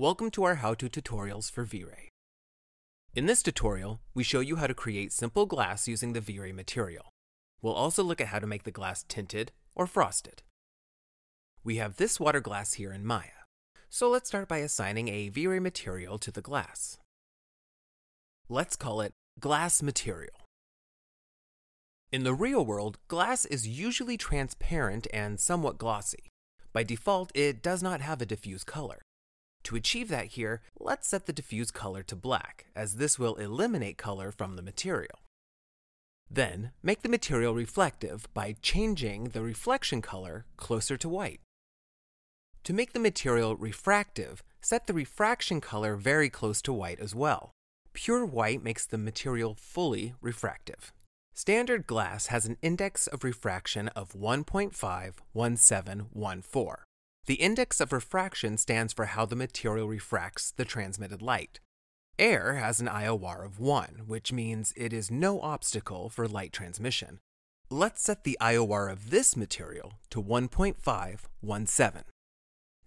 Welcome to our how-to tutorials for V-Ray. In this tutorial, we show you how to create simple glass using the V-Ray material. We'll also look at how to make the glass tinted or frosted. We have this water glass here in Maya, so let's start by assigning a V-Ray material to the glass. Let's call it glass material. In the real world, glass is usually transparent and somewhat glossy. By default, it does not have a diffuse color. To achieve that here, let's set the diffuse color to black, as this will eliminate color from the material. Then, make the material reflective by changing the reflection color closer to white. To make the material refractive, set the refraction color very close to white as well. Pure white makes the material fully refractive. Standard glass has an index of refraction of 1.51714. The index of refraction stands for how the material refracts the transmitted light. Air has an IOR of 1, which means it is no obstacle for light transmission. Let's set the IOR of this material to 1.517.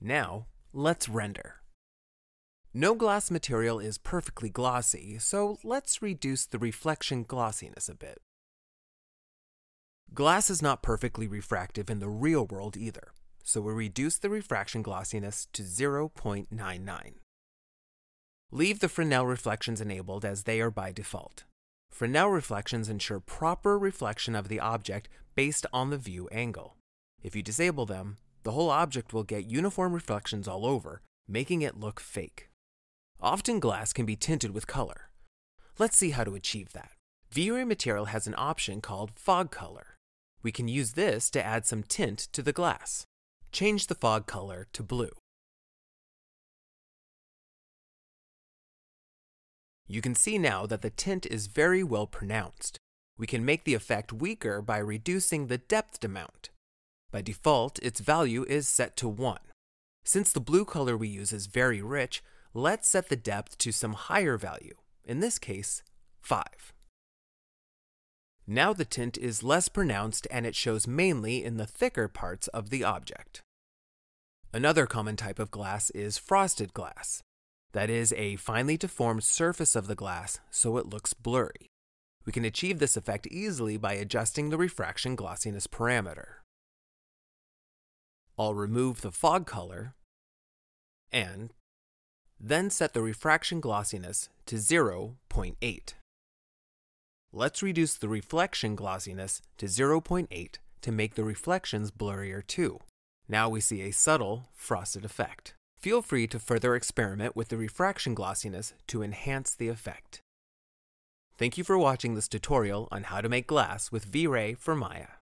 Now, let's render. No glass material is perfectly glossy, so let's reduce the reflection glossiness a bit. Glass is not perfectly refractive in the real world either, so we reduce the refraction glossiness to 0.99. Leave the Fresnel reflections enabled as they are by default. Fresnel reflections ensure proper reflection of the object based on the view angle. If you disable them, the whole object will get uniform reflections all over, making it look fake. Often glass can be tinted with color. Let's see how to achieve that. V-Ray material has an option called fog color. We can use this to add some tint to the glass. Change the fog color to blue. You can see now that the tint is very well pronounced. We can make the effect weaker by reducing the depth amount. By default, its value is set to 1. Since the blue color we use is very rich, let's set the depth to some higher value, in this case, 5. Now the tint is less pronounced and it shows mainly in the thicker parts of the object. Another common type of glass is frosted glass. That is a finely deformed surface of the glass so it looks blurry. We can achieve this effect easily by adjusting the refraction glossiness parameter. I'll remove the fog color and then set the refraction glossiness to 0.8. Let's reduce the reflection glossiness to 0.8 to make the reflections blurrier too. Now we see a subtle frosted effect. Feel free to further experiment with the refraction glossiness to enhance the effect. Thank you for watching this tutorial on how to make glass with V-Ray for Maya.